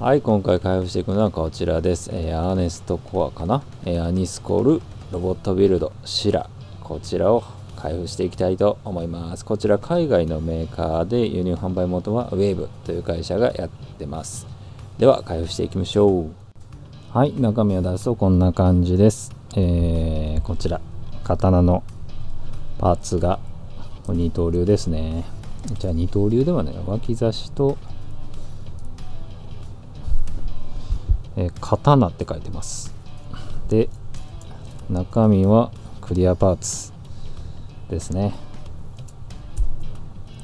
はい、今回開封していくのはこちらです。えーアーネストコアかな、えーアニスコールロボットビルドシラこちらを開封していきたいと思います。こちら海外のメーカーで輸入販売元はウェーブという会社がやってます。では開封していきましょう。はい、中身を出すとこんな感じです。えーこちら刀のパーツが二刀流ですね。じゃあ二刀流ではね、脇差しとえー刀って書いてます。で中身はクリアパーツですね。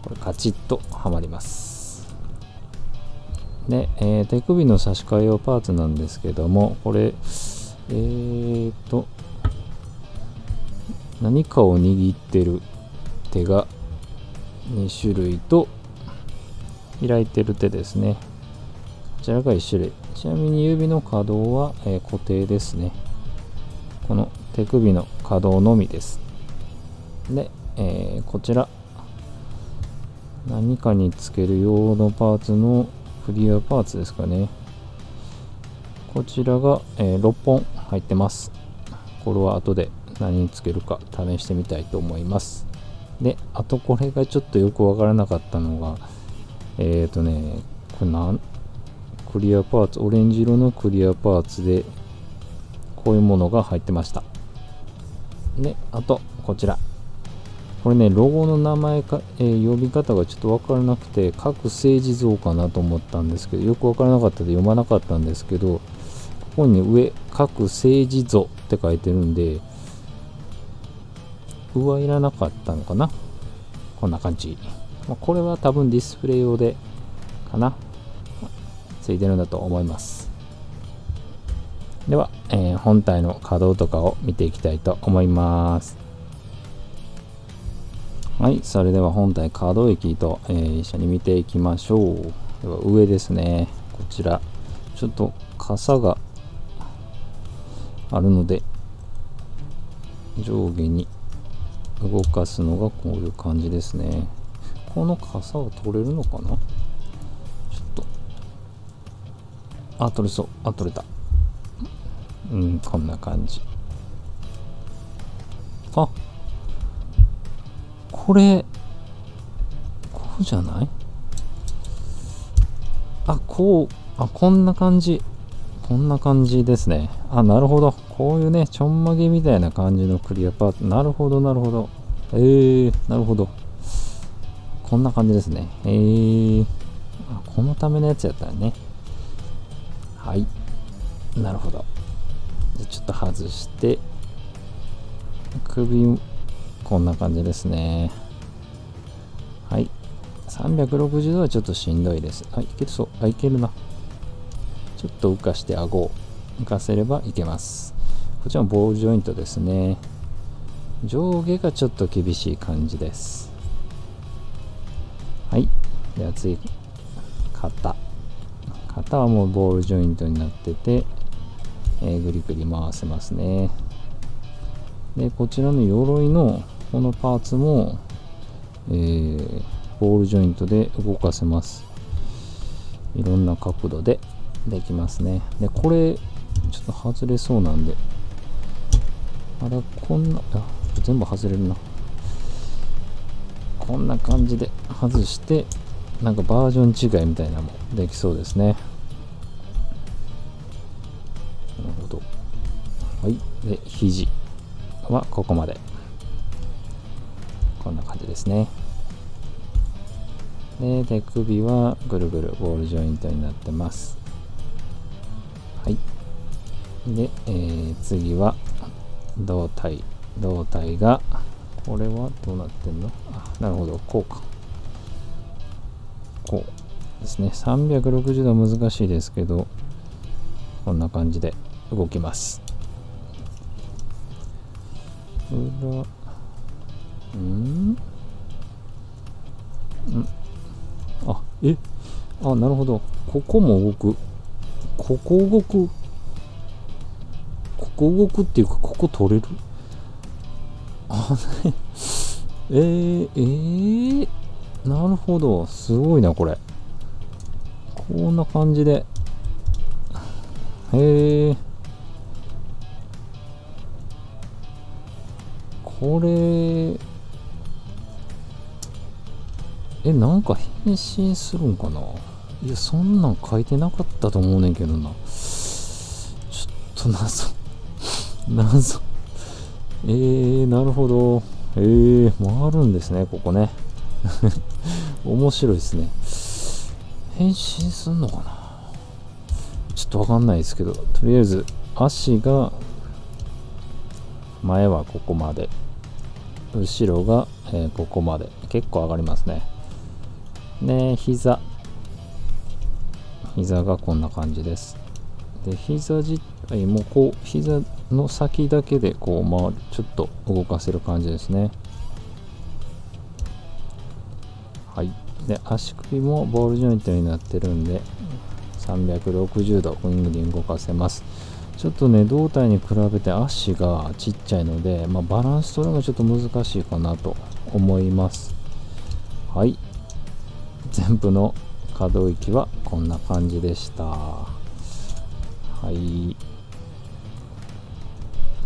これカチッとはまります。で、えー手首の差し替え用パーツなんですけどもこれえーと何かを握ってる手が2種類と開いてる手ですね。こちらが1種類。ちなみに指の可動は、えー固定ですね。この手首の可動のみです。で、えーこちら。何かにつける用のパーツのクリアパーツですかね。こちらが、えー6本入ってます。これは後で何につけるか試してみたいと思います。であとこれがちょっとよくわからなかったのがえっ、ー、とねこれなんクリアパーツオレンジ色のクリアパーツでこういうものが入ってました。であとこちら。これねロゴの名前か、えー呼び方がちょっと分からなくて各政治像かなと思ったんですけどよく分からなかったで読まなかったんですけどここに上各政治像って書いてるんで上いらなかったのかな。こんな感じ、まあこれは多分ディスプレイ用でかな。ついてるんだと思います。では、えー本体の稼働とかを見ていきたいと思います。はいそれでは本体可動域と、えー一緒に見ていきましょう。では上ですね。こちら。ちょっと傘があるので上下に動かすのがこういう感じですね。この傘は取れるのかな？あ取れそう。あ取れた。うんこんな感じ。あこれこうじゃない？あこうあこんな感じ。こんな感じですね。あなるほど。こういうねちょんまげみたいな感じのクリアパート。なるほどなるほど。えー、なるほど。こんな感じですね。えー、このためのやつやったらね。はい。なるほど。じゃあちょっと外して。首こんな感じですね。はい。360度はちょっとしんどいです。あいけるそう。あいけるな。ちょっと浮かして顎を浮かせればいけます。こちらもボールジョイントですね。上下がちょっと厳しい感じです。はい。では次。肩。肩はもうボールジョイントになってて、えーぐりぐり回せますね。でこちらの鎧のこのパーツも、えーボールジョイントで動かせます。いろんな角度でできますね。でこれちょっと外れそうなんで。あれこんなあ全部外れるな。こんな感じで外してなんかバージョン違いみたいなのもできそうですね。なるほどはい。で肘はここまで。こんな感じですね。で手首はぐるぐるボールジョイントになってます。はい。で、えー次は胴体。胴体がこれはどうなってんの？あなるほど。こうか。こうですね。360度難しいですけどこんな感じで。動きます。裏うん？あえ？あなるほど。ここも動く。ここ動く。ここ動くっていうかここ取れる？あね。えー、えー、なるほど。すごいなこれ。こんな感じで。へえこれえなんか変身するんかな？いやそんなん書いてなかったと思うねんけどな。ちょっと謎。謎。えー、なるほど。えー、回るんですねここね。面白いですね。変身すんのかな？ちょっとわかんないですけど。とりあえず足が前はここまで。後ろが、えー、ここまで。結構上がりますね。で膝。膝がこんな感じです。で膝自体もこう膝の先だけでこう回るちょっと動かせる感じですね。はい。で足首もボールジョイントになってるんで360度ウィングに動かせます。ちょっとね胴体に比べて足がちっちゃいので、まあ、バランス取るのがちょっと難しいかなと思います。はい。全部の可動域はこんな感じでした。はい。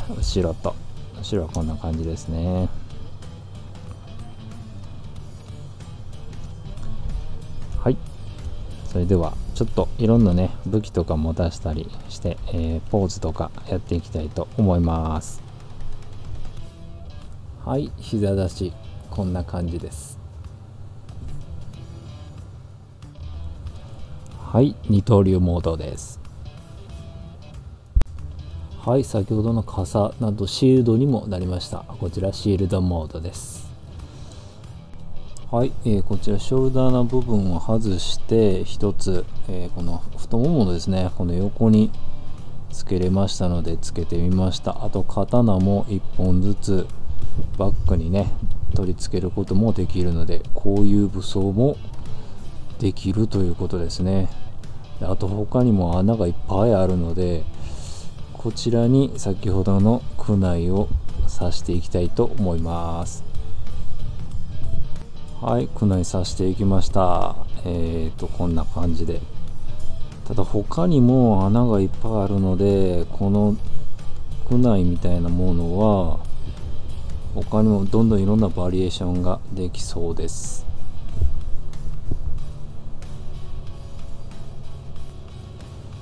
後ろと後ろはこんな感じですね。それではちょっといろんなね武器とかも出したりして、えー、ポーズとかやっていきたいと思います。はい膝出しこんな感じです。はい二刀流モードです。はい先ほどの傘などシールドにもなりました。こちらシールドモードですはい、えー、こちらショルダーの部分を外して1つ、えー、この太もものですねこの横につけれましたのでつけてみました。あと刀も1本ずつバッグにね取り付けることもできるのでこういう武装もできるということですね。あと他にも穴がいっぱいあるのでこちらに先ほどの区内を刺していきたいと思います。はい区内刺していきました。えーとこんな感じで。ただ他にも穴がいっぱいあるのでこの区内みたいなものは他にもどんどんいろんなバリエーションができそうです。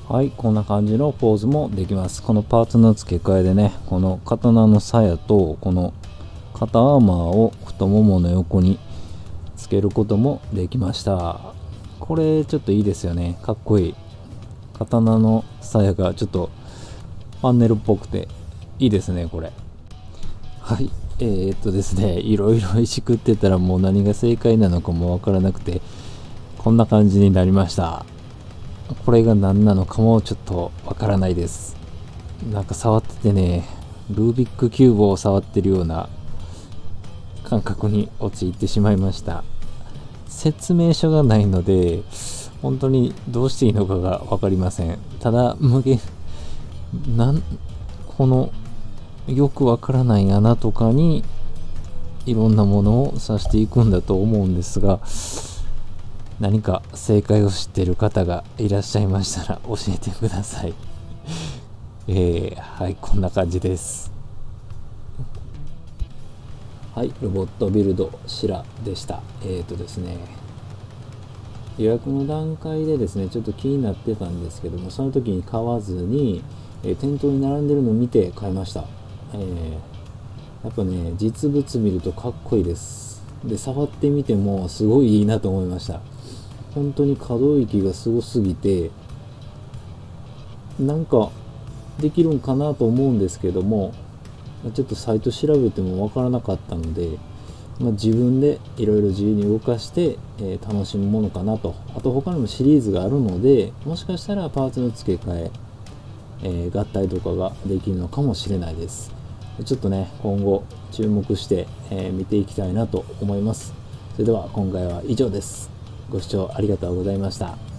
はいこんな感じのポーズもできます。このパーツの付け替えでねこの刀の鞘とこの肩アーマーを太ももの横につけることもできました。これちょっといいですよね。かっこいい。刀の鞘がちょっとパネルっぽくていいですねこれ。はい。えー、っとですね。いろいろ石食ってたらもう何が正解なのかもわからなくてこんな感じになりました。これが何なのかもちょっとわからないです。なんか触っててねルービックキューブを触ってるような感覚に陥ってしまいました。説明書がないので本当にどうしていいのかが分かりませんただ無限なんこのよくわからない穴とかにいろんなものを刺していくんだと思うんですが何か正解を知ってる方がいらっしゃいましたら教えてください。えー、はい、こんな感じです。はい、ロボットビルドシラでした。えっ、ー、とですね、予約の段階でですね、ちょっと気になってたんですけども、その時に買わずに、えー、店頭に並んでるのを見て買いました。えー、やっぱね、実物見るとかっこいいです。で、触ってみてもすごいいいなと思いました。本当に可動域がすごすぎてなんかできるんかなと思うんですけどもちょっとサイト調べてもわからなかったので、まあ、自分でいろいろ自由に動かして、えー、楽しむものかなと。あと他にもシリーズがあるのでもしかしたらパーツの付け替ええー、合体とかができるのかもしれないです。ちょっとね今後注目して、えー、見ていきたいなと思います。それでは今回は以上です。ご視聴ありがとうございました。